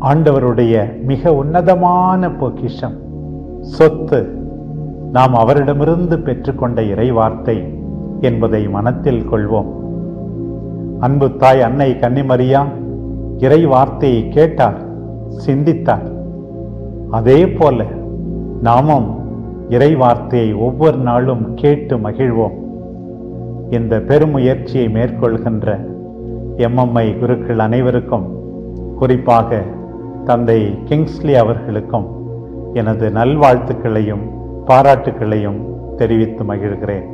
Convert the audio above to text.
ஆண்டவருடைய மிக உன்னதமான பொக்கிஷம். சொத்து. நாம் அவரிடமிருந்து பெற்றுக்கொண்ட இறைவார்த்தை என்பதை மனத்தில் கொள்வோம். அன்பு தாய் அன்னை கன்னிமரியா இறை வார்த்தையை கேட்டார் சிந்தித்தார். அதே போல நாமும் இறை வார்த்தையை ஒவ்வொரு நாளும் கேட்டு மகிழ்வோம். இந்த பெருமுயற்சியை மேற்கொள்கின்ற எம்எம்ஐ குருக்கள் அனைவருக்கும் குறிப்பாக தந்தை கிங்ஸ்லி அவர்களுக்கும் எனது நல்வாழ்த்துக்களையும் பாராட்டுக்களையும் தெரிவித்து மகிழ்கிறேன்.